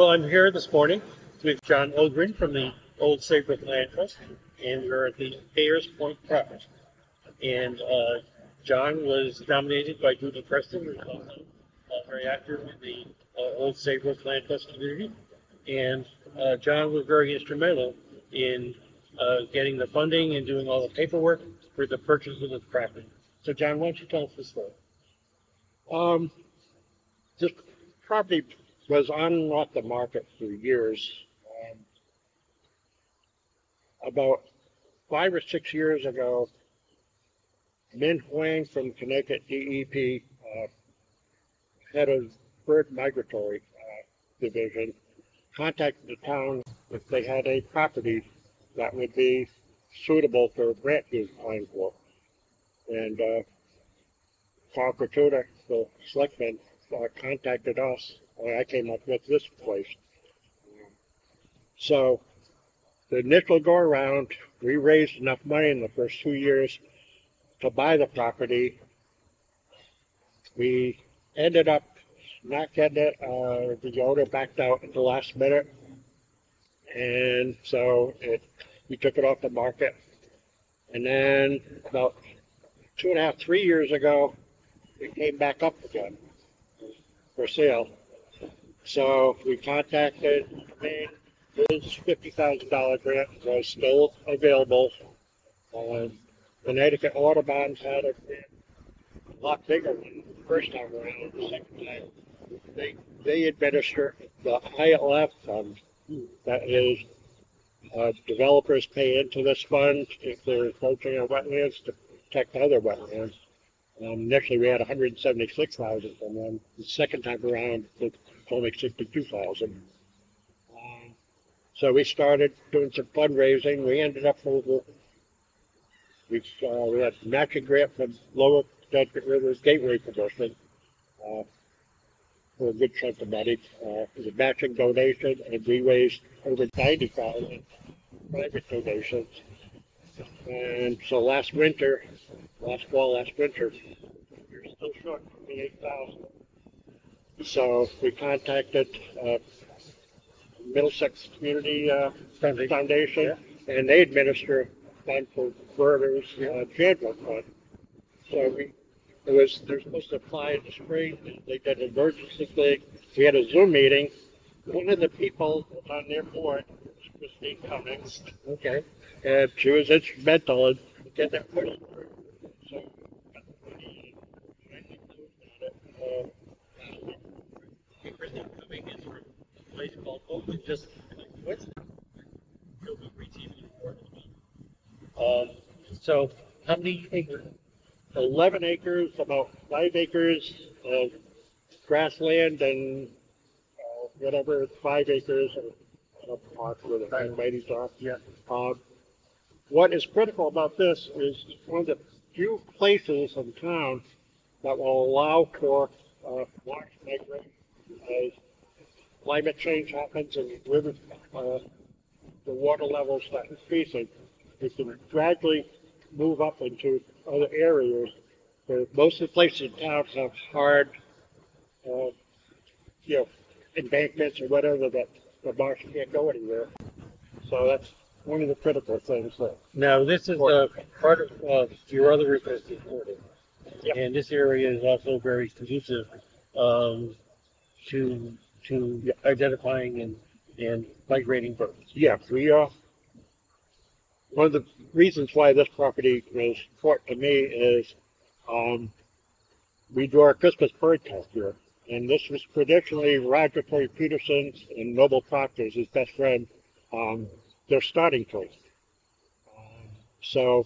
Well, I'm here this morning with John Ogren from the Old Saybrook Land Trust, and we're at the Ayers Point property. And uh, John was nominated by Judy Preston, who's also uh, very active in the uh, Old Saybrook Land Trust community. And uh, John was very instrumental in uh, getting the funding and doing all the paperwork for the purchase of the property. So, John, why don't you tell us the story? Um, this property was on off the market for years. Um, about five or six years ago, Min Huang from Connecticut DEP, uh, head of bird migratory uh, division, contacted the town if they had a property that would be suitable for grant being applied for. And uh, Carl Fortuna, the selectman, uh, contacted us. And I came up with this place. So the initial go around, we raised enough money in the first two years to buy the property. We ended up not getting it. Uh, the owner backed out at the last minute. And so it, we took it off the market. And then about two and a half, three years ago, it came back up again for sale. So we contacted Min. His fifty thousand dollar grant was still available. Um, Connecticut Audubon had a grant a lot bigger than the first time around. The second time, they they administer the ILF fund. That is, uh, developers pay into this fund if they're approaching a wetlands to protect other wetlands. Um, initially, we had 176,000, and then The second time around, it's only 62,000. Um, so we started doing some fundraising. We ended up over. We uh, we had matching grant from Lower Connecticut River Gateway Commission uh, for a good chunk of money. Uh, it a matching donation, and we raised over 90,000 private donations. And so last winter, last fall, last winter, we were still short twenty-eight thousand. So we contacted, uh, Middlesex Community, uh, Foundation. Foundation, and they administer a fund for birders, uh, Chandler Fund. So we, it was, they're supposed to apply in the spring, they did an emergency thing, we had a Zoom meeting. One of the people on their board was Christine Cummings, Okay. and she was instrumental in getting that pushed through. So, got the money and I think those got it, uh, last week. Kristen Cumming is from a just what's She'll be receiving. Um, so how many acres? Eleven acres, about five acres of grassland and, uh, whatever, five acres of, of park where the ladies are. Yeah. Um, what is critical about this is one of the few places in town that will allow for uh, large migration as climate change happens and river, uh, the water levels start increasing. We can gradually move up into other areas where most of the places in town have hard, uh, you know, embankments or whatever that the marsh can't go anywhere. So that's one of the critical things there. Now, this is uh, part of uh, your other request is. Yep. And this area is also very conducive um, to to identifying and, and migrating birds. Yeah, we are. One of the reasons why this property was important to me is um, we do our Christmas bird count here. And this was traditionally Roger Tory Peterson's and Noble Proctor's, his best friend, um, their starting place. So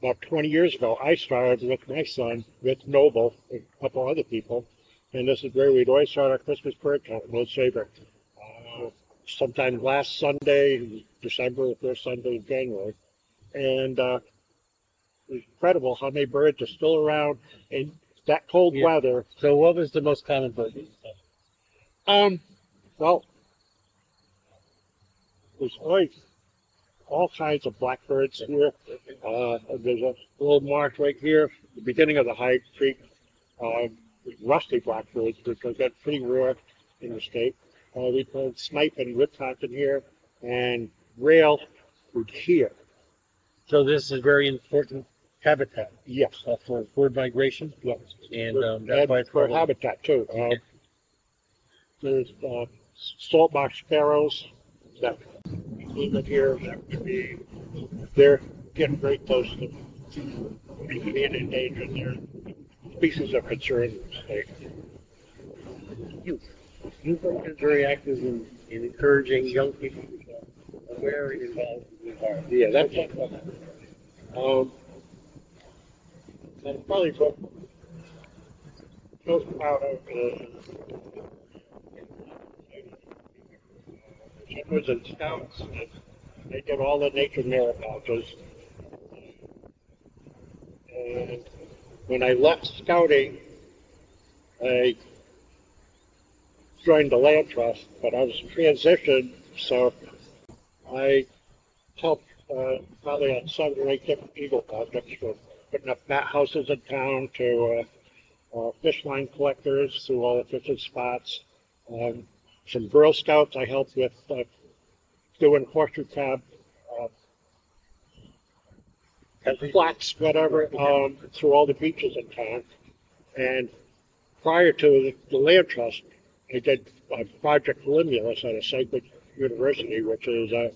about 20 years ago, I started with my son, with Noble, and a couple other people. And this is where we'd always start our Christmas bird count in Old Saybrook. Uh, sometime last Sunday, December, the first Sunday in January. And uh, it was incredible how many birds are still around in that cold Yeah. weather. So, what was the most common bird? Um, well, there's always all kinds of blackbirds here. Uh, there's a little marsh right here, the beginning of the High Creek, um, rusty blackbirds, which are get pretty rare in the state. uh, we called snipe and woodcock in here, and rail would here. So this is very important habitat Yes, uh, for bird migration, yes. and um, that's why it's for called. habitat too. Um, there's uh, salt marsh sparrows that even here that could be they're getting very close to being endangered. They're species of concern in youth. state. You've very active in, in encouraging young people to become aware and involved in the environment. Yeah, that's um, that's probably what most proud of. Uh, I was in scouts. They did all the nature marathons. And when I left scouting, I joined the land trust, but I was transitioned, so I helped uh, probably on seven or eight different eagle projects from putting up bat houses in town to uh, uh, fish line collectors through all the fishing spots. Um, some Girl Scouts I helped with uh, doing horseshoe crab, uh, flats, whatever, um, through all the beaches in town. And prior to the, land trust, I did uh, Project Limulus at a sacred university, which is uh,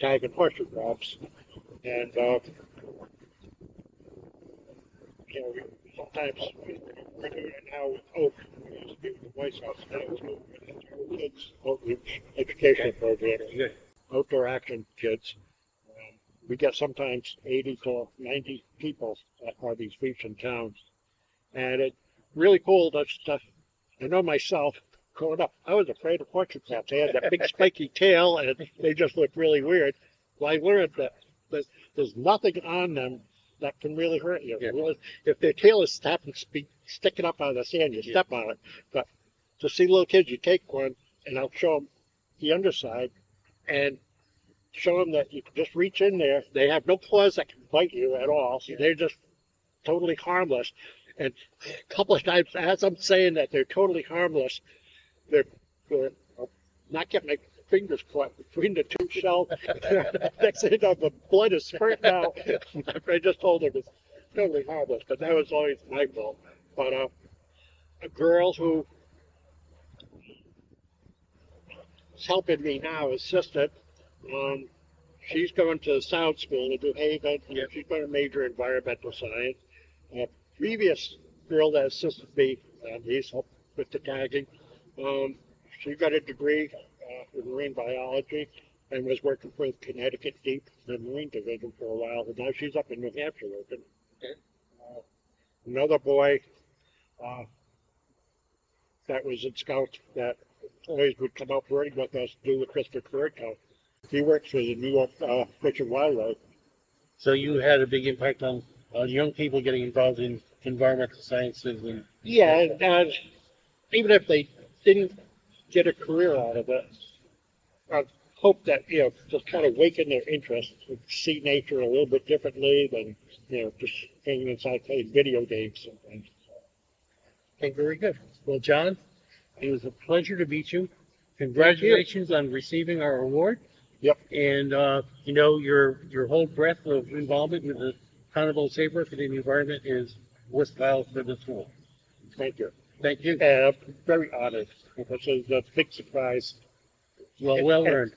tagging horseshoe crabs. And, uh, you know, we- sometimes we- we're doing it now with Oak, we used to be with the White House, now it's into kids outreach education program, outdoor action kids. We get sometimes eighty to ninety people at are these beach and towns. And it's really cool to, to, I know myself, growing up, I was afraid of horseshoe crabs. They had that big spiky tail and they just looked really weird. Well, I learned that, that there's nothing on them that can really hurt you. Yeah. If their tail is happens to be sticking up out of the sand, you Yeah. step on it. But to see little kids, you take one and I'll show them the underside and show them that you can just reach in there. They have no claws that can bite you at all. So Yeah. they're just totally harmless. And a couple of times, as I'm saying that they're totally harmless, they're, they're I'll not get my fingers caught between the two shells. Next thing you know, the blood is spurting out. I just told them it's totally harmless, but that was always my fault. But uh, a girl who is helping me now, assistant, um, she's going to sound school in New Haven. Yeah. She's going to major in environmental science. Uh, previous girl that assisted me, uh, he's helped with the tagging. Um, she got a degree uh, in marine biology and was working for Connecticut DEEP, the Marine Division for a while. And now she's up in New Hampshire working. Okay. Uh, another boy uh, that was in Scouts that always would come out birding with us, do the Christopher Count. He works for the New York uh, Fish and Wildlife. So you had a big impact on, on young people getting involved in environmental sciences and Yeah, and, even if they didn't get a career out of it, I hope that, you know, just kind of waken their interest to see nature a little bit differently than, you know, just hanging inside playing video games and things. Okay, very good. Well, John, it was a pleasure to meet you. Congratulations on receiving our award. Yep. And, uh, you know, your, your whole breadth of involvement with the Honorable Safer for the Environment is worthwhile for the school. Thank you. Thank you. And I'm very honored. This is a big surprise. Well, well earned.